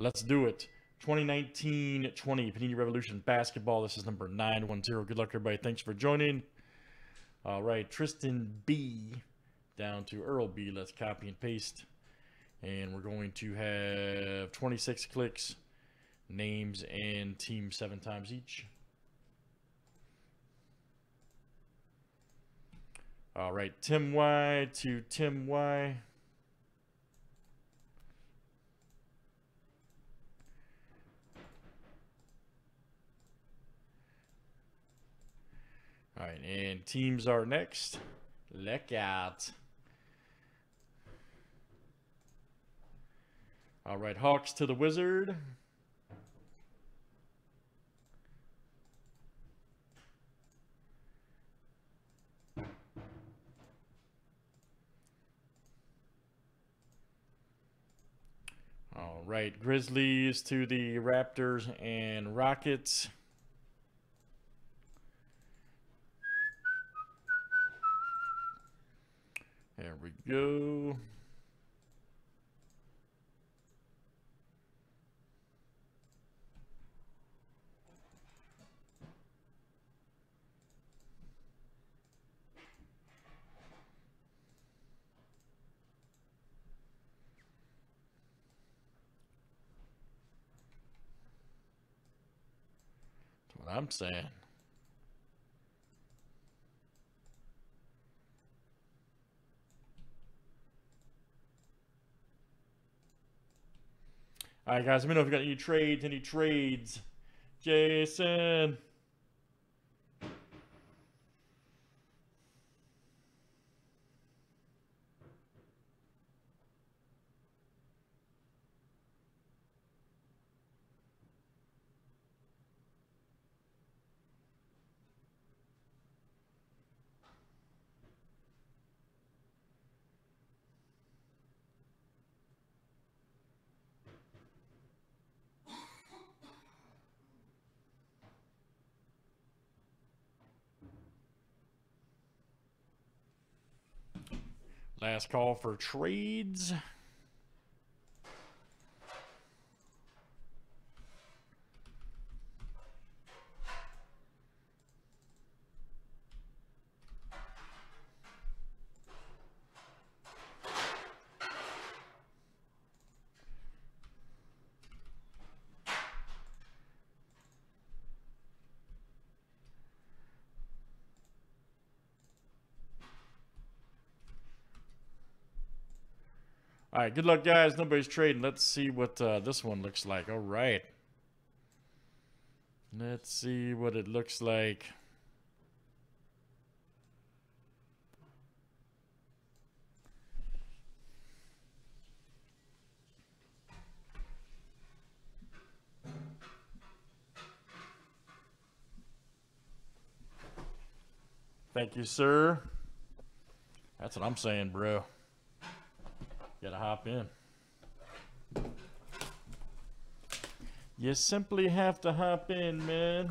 Let's do it. 2019-20 Panini Revolution Basketball. This is number 910. Good luck, everybody. Thanks for joining. All right, Tristan B down to Earl B. Let's copy and paste. And we're going to have 26 clicks, names, and team seven times each. All right, Tim Y to Tim Y. All right, and teams are next. Look out. All right, Hawks to the Wizard. All right, Grizzlies to the Raptors and Rockets. We go. That's what I'm saying. All right, guys, let me know if you got any trades, any trades. Jason. Last call for trades. All right, good luck, guys. Nobody's trading. Let's see what uh, this one looks like. All right. Let's see what it looks like. Thank you, sir. That's what I'm saying, bro. Gotta hop in. You simply have to hop in, man.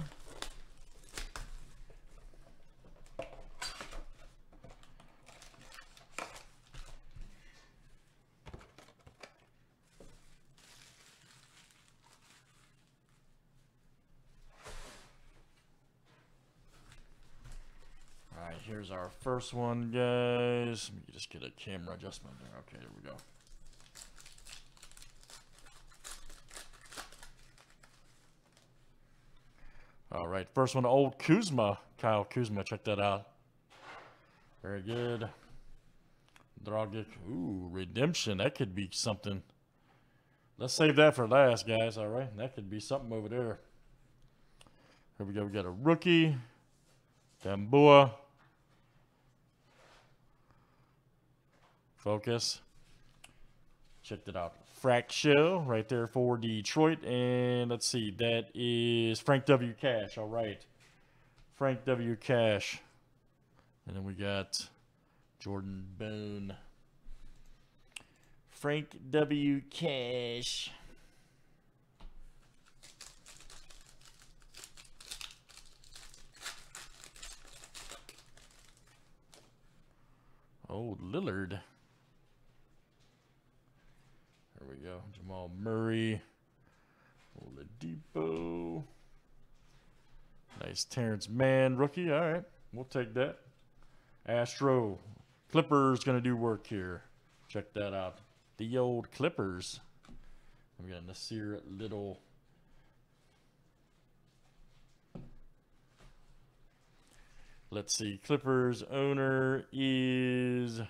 All right, here's our first one, guys. Let me just get a camera adjustment there. Okay, there we go. All right, first one, old Kuzma. Kyle Kuzma, check that out. Very good. Dragic. Ooh, redemption. That could be something. Let's save that for last, guys. All right, that could be something over there. Here we go. We got a rookie. Gamboa. Focus. Checked it out. Frack Show right there for Detroit. And let's see, that is Frank W. Cash. All right. Frank W. Cash. And then we got Jordan Bone. Frank W. Cash. Oh, Lillard. There we go. Jamal Murray. Oladipo. Nice Terrence Mann rookie. All right, we'll take that. Astro. Clippers going to do work here. Check that out. The old Clippers. We got Nassir Little. Let's see. Clippers owner is.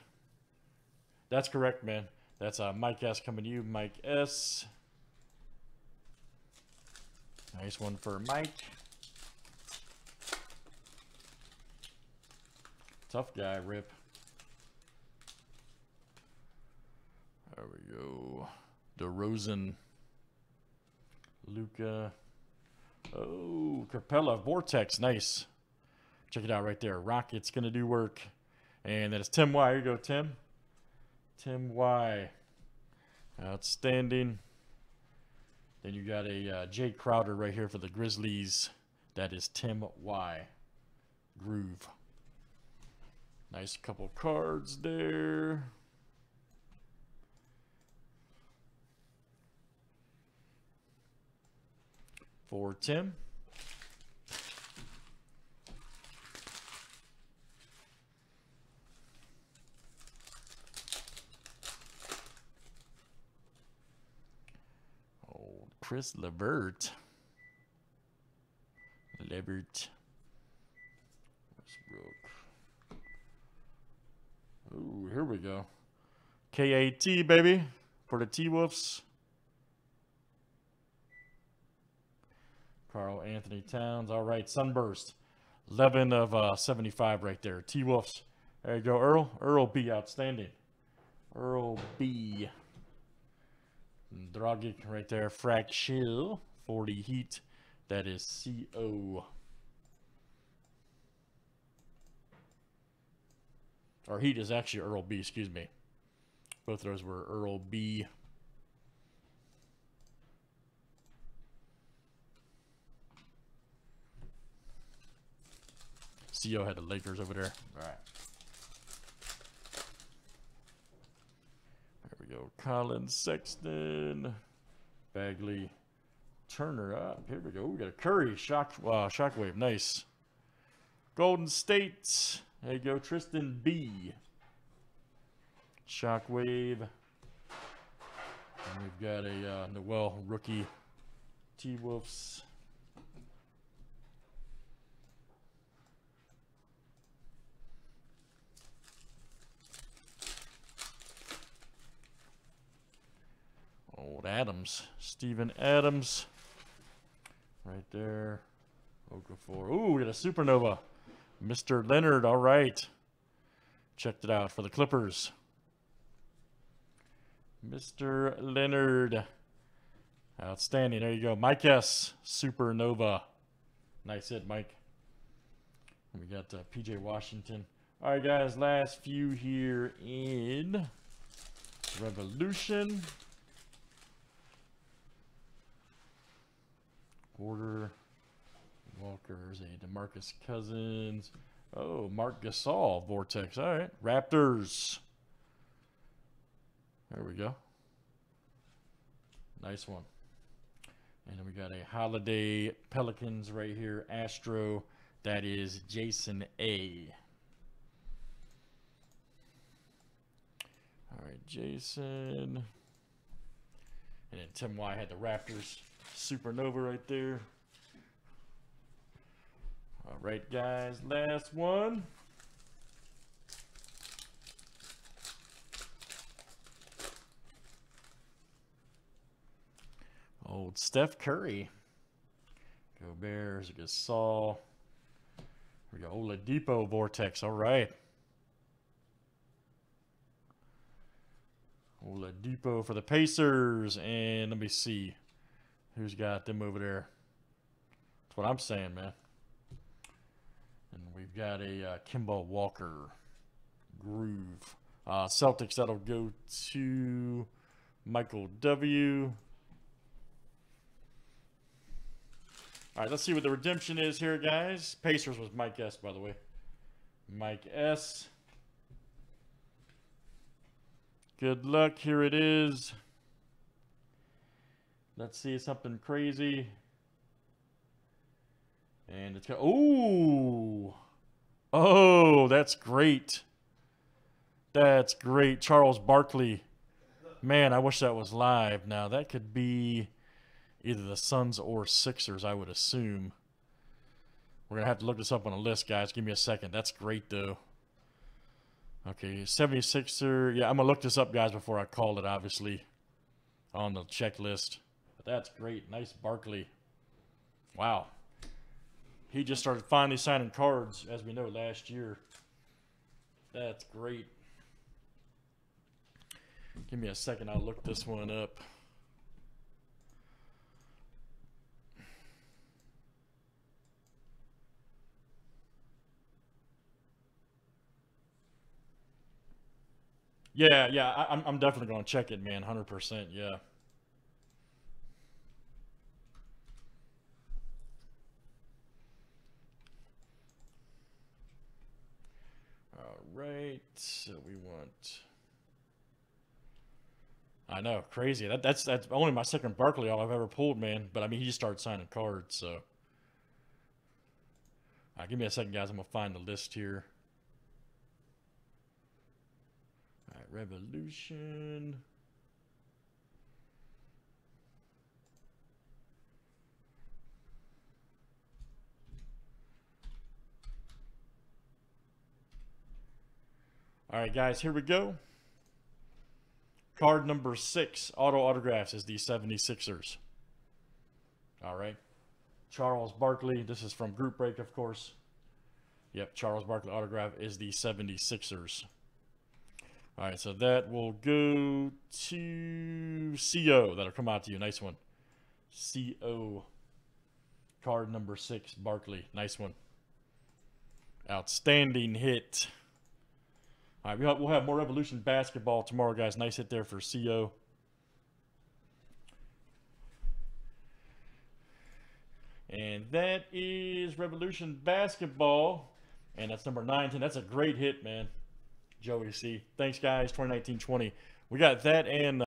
That's correct, man. That's uh, Mike S. coming to you. Mike S. Nice one for Mike. Tough guy, Rip. There we go. DeRozan. Luka. Oh, Capela. Vortex. Nice. Check it out right there. Rocket's going to do work. And then it's Tim Y. Here you go, Tim. Tim Y. Outstanding. Then you got a uh, Jae Crowder right here for the Grizzlies. That is Tim Y. Groove. Nice couple cards there. For Tim. Old Caris LeVert. LeVert. Westbrook. Ooh, here we go. KAT, baby, for the T-Wolves. Karl-Anthony Towns. All right, Sunburst. 11 of uh, 75 right there. T-Wolves. There you go, Earl. Earl B, outstanding. Earl B. Dragic right there. Fractal. 40 Heat. That is CO. Or Heat is actually Earl B, excuse me. Both of those were Earl B. CO had the Lakers over there. All right. Collin Sexton. Bagley. Turner up. Here we go. We got a Curry. Shock, uh, Shockwave. Nice. Golden State. There you go. Tristan B. Shockwave. And we've got a uh, Noel rookie. T-Wolves. Old Adams. Steven Adams. Right there. Okafor. Ooh, we got a supernova. Mr. Leonard. All right. Checked it out for the Clippers. Mr. Leonard. Outstanding. There you go. Mike S. Supernova. Nice hit, Mike. We got uh, PJ Washington. All right, guys. Last few here in Revolution. Order. Walker's a DeMarcus Cousins. Oh, Marc Gasol, Vortex. All right. Raptors. There we go. Nice one. And then we got a Holiday Pelicans right here. Astro. That is Jason A. All right, Jason. And then Tim Y had the Raptors. Supernova right there. All right, guys, last one. Old Steph Curry. Go Bears, Gasol. We got Oladipo Vortex. All right. Oladipo for the Pacers. And let me see. Who's got them over there? That's what I'm saying, man. And we've got a uh, Kemba Walker groove. Uh, Celtics, that'll go to Michael W. All right, let's see what the redemption is here, guys. Pacers was Mike S, by the way. Mike S. Good luck. Here it is. Let's see something crazy. And it's got, ooh. Oh, that's great. That's great. Charles Barkley. Man, I wish that was live. Now, that could be either the Suns or Sixers, I would assume. We're going to have to look this up on a list, guys. Give me a second. That's great, though. Okay, 76er. Yeah, I'm going to look this up, guys, before I call it, obviously, on the checklist. That's great. Nice Barkley. Wow. He just started finally signing cards, as we know, last year. That's great. Give me a second. I'll look this one up. Yeah, yeah, I, am I'm definitely going to check it, man. 100%, yeah. All right, so we want... I know, crazy. That, that's that's only my second Barkley all I've ever pulled, man. But I mean, he just started signing cards, so. All right, give me a second, guys. I'm gonna find the list here. All right, Revolution. All right, guys, here we go. Card number six, auto autographs, is the 76ers. All right. Charles Barkley. This is from Group Break, of course. Yep, Charles Barkley autograph is the 76ers. All right, so that will go to CO. That'll come out to you. Nice one. CO. Card number six, Barkley. Nice one. Outstanding hit. All right, we'll have, we'll have more Revolution basketball tomorrow, guys. Nice hit there for CO. And that is Revolution basketball. And that's number 19. That's a great hit, man. Joey C. Thanks, guys. 2019-20. We got that and... Uh,